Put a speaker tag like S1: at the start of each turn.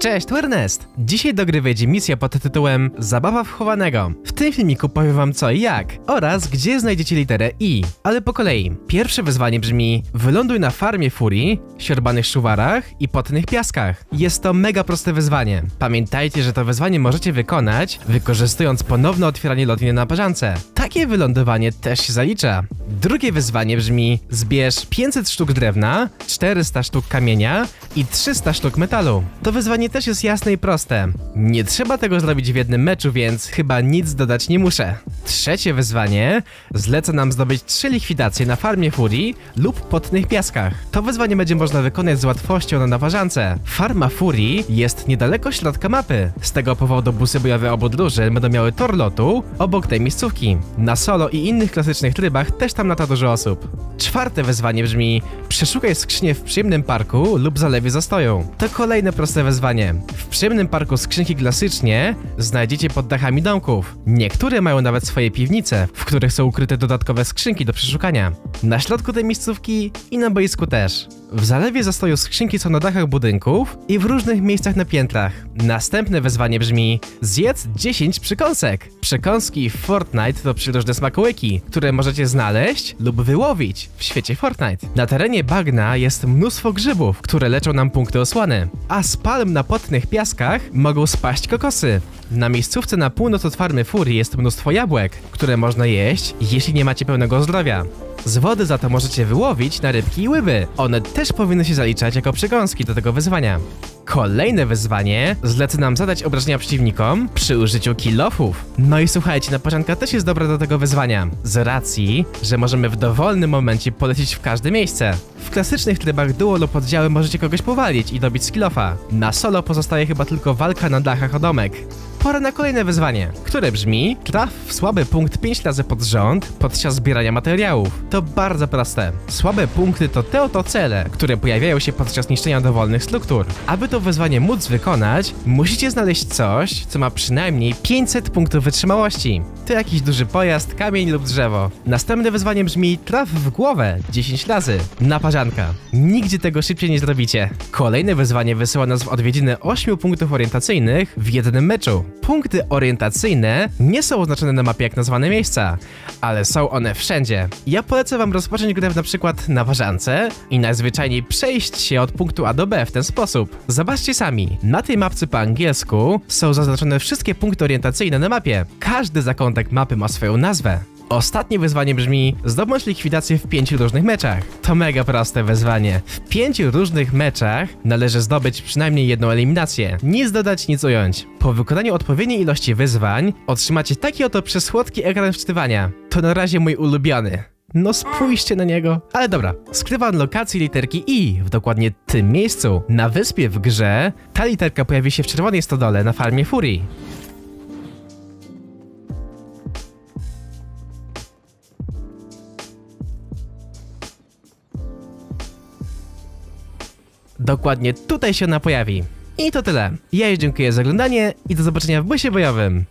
S1: Cześć, tu Ernest! Dzisiaj do gry wejdzie misja pod tytułem Zabawa wchowanego. W tym filmiku powiem wam co i jak oraz gdzie znajdziecie literę I. Ale po kolei. Pierwsze wyzwanie brzmi Wyląduj na farmie furii, siorbanych szuwarach i potnych piaskach. Jest to mega proste wyzwanie. Pamiętajcie, że to wyzwanie możecie wykonać wykorzystując ponowne otwieranie lotni na parzance. Takie wylądowanie też się zalicza. Drugie wyzwanie brzmi Zbierz 500 sztuk drewna, 400 sztuk kamienia i 300 sztuk metalu. To wyzwanie też jest jasne i proste. Nie trzeba tego zrobić w jednym meczu, więc chyba nic dodać nie muszę. Trzecie wyzwanie zleca nam zdobyć trzy likwidacje na farmie furii lub potnych piaskach. To wyzwanie będzie można wykonać z łatwością na naważance. Farma furii jest niedaleko środka mapy. Z tego powodu busy bojowe obu drużyn będą miały tor lotu obok tej miejscówki. Na solo i innych klasycznych trybach też tam lata dużo osób. Czwarte wyzwanie brzmi Przeszukaj skrzynię w przyjemnym parku lub zalewie zastoją. To kolejne proste wyzwanie. W przyjemnym parku skrzynki klasycznie znajdziecie pod dachami domków. Niektóre mają nawet swoje piwnice, w których są ukryte dodatkowe skrzynki do przeszukania. Na środku tej miejscówki i na boisku też. W zalewie zastoju skrzynki są na dachach budynków i w różnych miejscach na piętrach. Następne wezwanie brzmi Zjedz 10 przekąsek. Przekąski w Fortnite to przyróżne smakołyki, które możecie znaleźć lub wyłowić w świecie Fortnite. Na terenie bagna jest mnóstwo grzybów, które leczą nam punkty osłony, a z palm na potnych piaskach mogą spaść kokosy. Na miejscówce na północ od farmy Furii jest mnóstwo jabłek, które można jeść, jeśli nie macie pełnego zdrowia. Z wody za to możecie wyłowić na rybki i łyby. One też powinny się zaliczać jako przekąski do tego wyzwania. Kolejne wyzwanie zleca nam zadać obrażenia przeciwnikom przy użyciu kilofów. No i słuchajcie, naparzanka też jest dobra do tego wyzwania, z racji, że możemy w dowolnym momencie polecieć w każde miejsce. W klasycznych trybach duo lub oddziały możecie kogoś powalić i dobić z kilofa. Na solo pozostaje chyba tylko walka na dachach o domek. Pora na kolejne wyzwanie, które brzmi Traf w słaby punkt 5 razy pod rząd podczas zbierania materiałów. To bardzo proste. Słabe punkty to te oto cele, które pojawiają się podczas niszczenia dowolnych struktur. Aby to wyzwanie móc wykonać, musicie znaleźć coś, co ma przynajmniej 500 punktów wytrzymałości. To jakiś duży pojazd, kamień lub drzewo. Następne wyzwanie brzmi Traf w głowę 10 razy. Naparzanka. Nigdzie tego szybciej nie zrobicie. Kolejne wyzwanie wysyła nas w odwiedziny 8 punktów orientacyjnych w jednym meczu. Punkty orientacyjne nie są oznaczone na mapie jak nazwane miejsca, ale są one wszędzie. Ja polecę wam rozpocząć grę na przykład na ważance i najzwyczajniej przejść się od punktu A do B w ten sposób. Zobaczcie sami, na tej mapce po angielsku są zaznaczone wszystkie punkty orientacyjne na mapie. Każdy zakątek mapy ma swoją nazwę. Ostatnie wyzwanie brzmi zdobądź likwidację w pięciu różnych meczach. To mega proste wyzwanie. W pięciu różnych meczach należy zdobyć przynajmniej jedną eliminację. Nic dodać, nic ująć. Po wykonaniu odpowiedniej ilości wyzwań otrzymacie taki oto przesłodki ekran wczytywania. To na razie mój ulubiony. No spójrzcie na niego. Ale dobra, skrywam lokację literki I w dokładnie tym miejscu. Na wyspie w grze ta literka pojawi się w czerwonej stodole na farmie Furii. Dokładnie tutaj się ona pojawi. I to tyle. Ja już dziękuję za oglądanie i do zobaczenia w busie bojowym.